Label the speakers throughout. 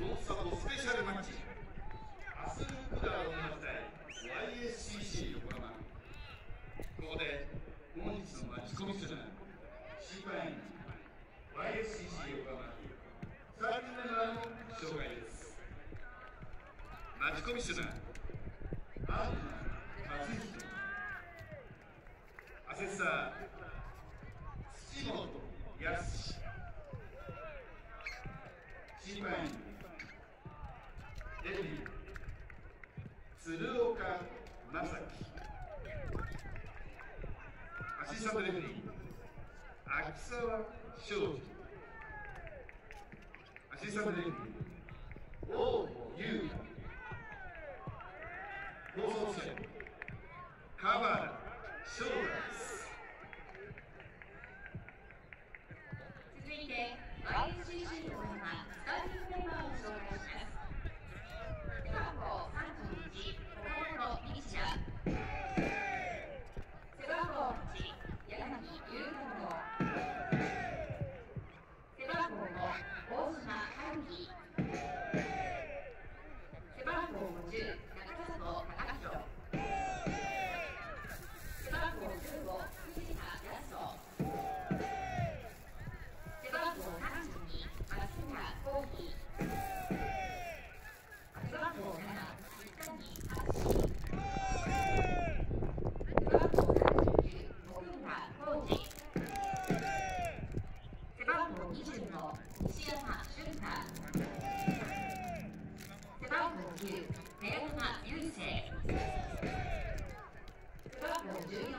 Speaker 1: ノンスペシャルマッチ。アスルクラーの舞台 YSCC 横浜ここで本日のマッチコミッショナー審判員 YSCC 横浜。サーティメンバーの紹介です。マッチコミッショナーアートナ松井アセッサー土本康審判員レフリー鶴岡正樹アシスタントレフェリー秋沢昌司アシスタントレフェリー大優放送船川原翔太です
Speaker 2: 続いて YSCC 横浜スターティングメンバーを紹介します背番号31岡本美希者背番号8柳優太郎背番号5大島春樹背番号50中里隆弘背番号15藤田康背番号32松村コーヒー背番号7水谷敦背番号39奥村浩二背番号20の西山俊太背番号9寺山雄生背番号14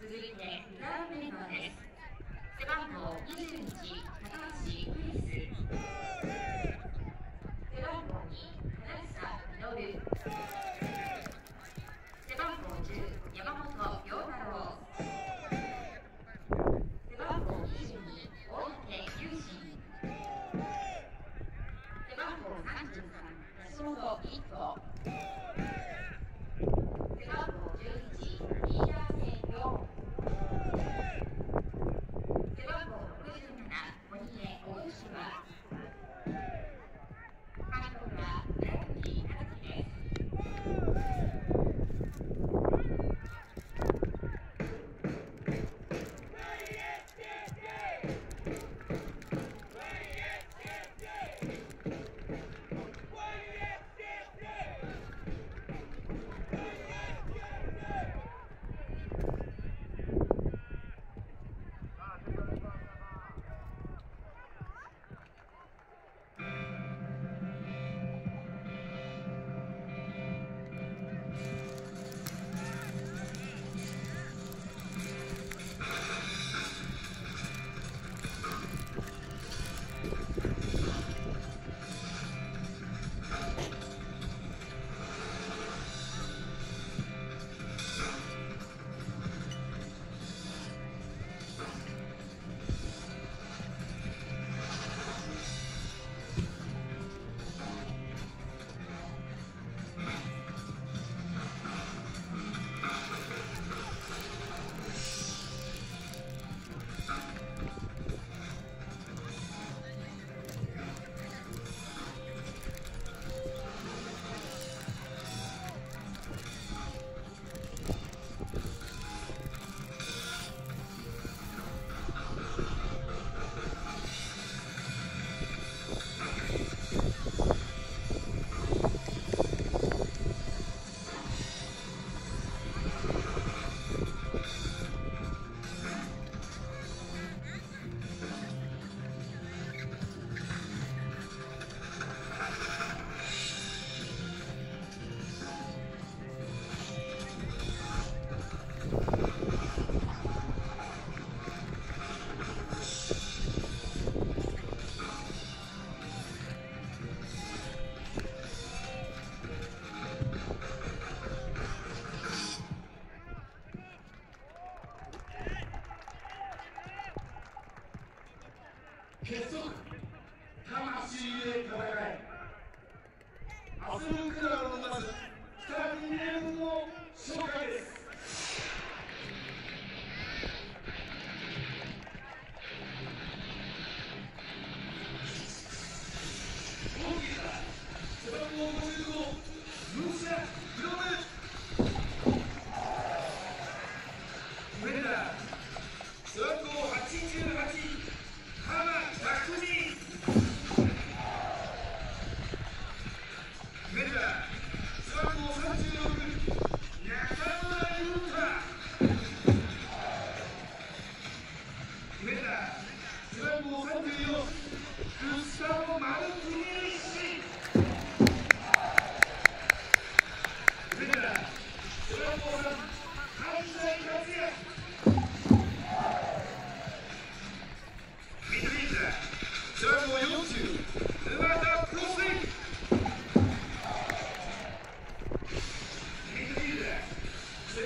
Speaker 2: 続いてリザーブメンバーです背番号21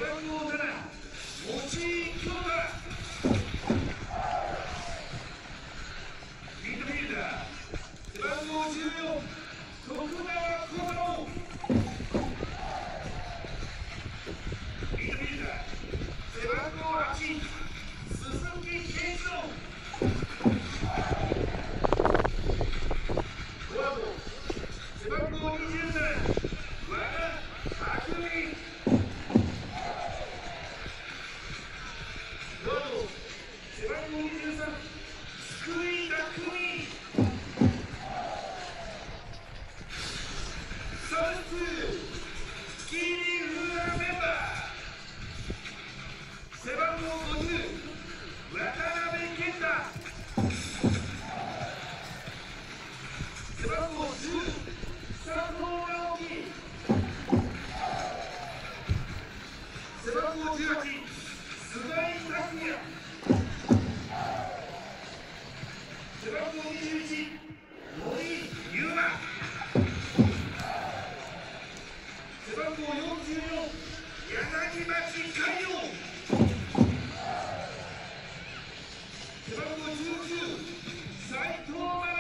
Speaker 2: 背
Speaker 1: Let's go. 背番号19斉藤真